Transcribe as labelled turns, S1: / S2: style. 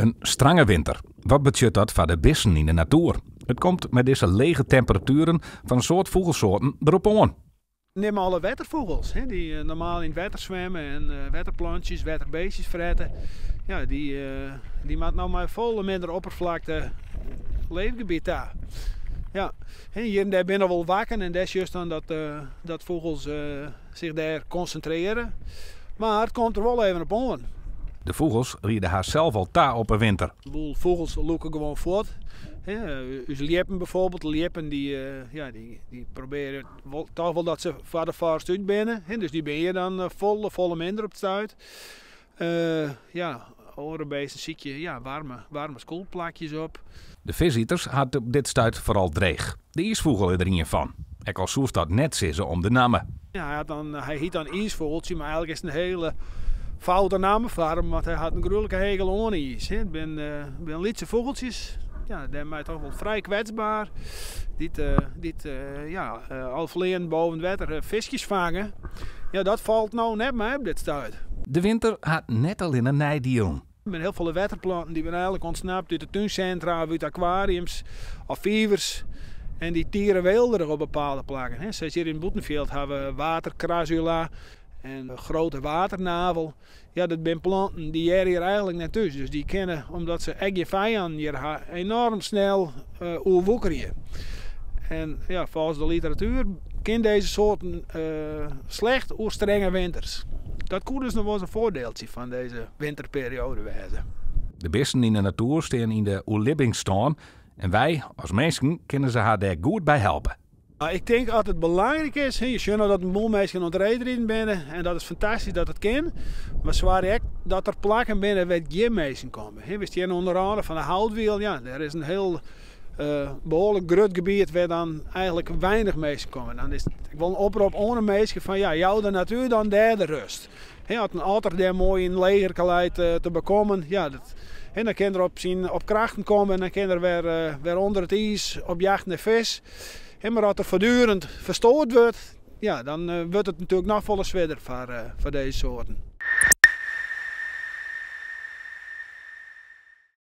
S1: Een strange winter. Wat betekent dat voor de bissen in de natuur? Het komt met deze lege temperaturen van een soort vogelsoorten erop aan.
S2: Neem alle wettervogels, hè, die eh, normaal in het water zwemmen en uh, wetterplantjes, wetterbeestjes fretten. Ja, die, uh, die maakt nou maar volle minder oppervlakte leefgebied daar. Ja, en hier en daar binnen wel wakken en dat is juist dan dat, dat vogels zich daar concentreren. Maar het komt er wel even op aan.
S1: De vogels rieden haar zelf al ta op een winter.
S2: De boel vogels lopen gewoon voort. Uw liepen bijvoorbeeld, liepen die, uh, ja, die, die proberen toch wel dat ze voor de vaarst uit binnen. Dus die ben je dan uh, vol, volle minder op het stuit. Uh, ja, orenbeesten zie je ja, warme, warme schoolplakjes op.
S1: De visieters hadden op dit stuit vooral dreig. De ijsvogel er in van. Ik al soest dat net zissen om de namen.
S2: Ja, hij, had dan, hij hiet dan ijsvogeltje, maar eigenlijk is het een hele foute naam voor hem, want hij had een gruwelijke hegel on is. Het ben, uh, ben lietse vogeltjes. Ja, die mij toch wel vrij kwetsbaar. Dit, uh, dit uh, ja, uh, al verleden boven het water visjes vangen. Ja, dat valt nou net mee op dit stuit.
S1: De winter had net al in een nijdion.
S2: Er zijn heel veel waterplanten die zijn eigenlijk ontsnapt uit de tuincentra, uit aquariums of vivers. En die tieren wilderig op bepaalde plekken. Zoals hier in Boetenveld hebben we watercrasula en een grote waternavel. Ja, dat zijn planten die er hier eigenlijk net tussen. Dus die kennen, omdat ze eigen vijanden hier enorm snel uh. En ja, volgens de literatuur kennen deze soorten uh, slecht oer strenge winters. Dat kon dus nog wel een voordeeltje van deze winterperiode wezen.
S1: De beesten in de natuur staan in de oerlibbing staan. En wij, als mensen, kunnen ze haar daar goed bij helpen.
S2: Ik denk dat het belangrijk is, je ziet nou dat een boel mensen aan het rijden binnen en dat is fantastisch dat het kan. Maar zwaar dat er plakken binnen waar geen mensen komen. We staan onder andere van de houtwiel, ja, er is een heel uh, behoorlijk groot gebied waar dan eigenlijk weinig mensen komen. Dan is, ik wil een oproep onder mensen van ja, jou de natuur dan derde rust. He, had een otter daar mooi in legerkaleid uh, te bekomen, ja, dat, en dan kan er op, zien, op krachten komen en dan kan er weer, uh, weer onder het ijs op jacht naar vis. En maar als er voortdurend verstoord wordt, ja, dan uh, wordt het natuurlijk nog volle zwerder voor, uh, voor deze soorten.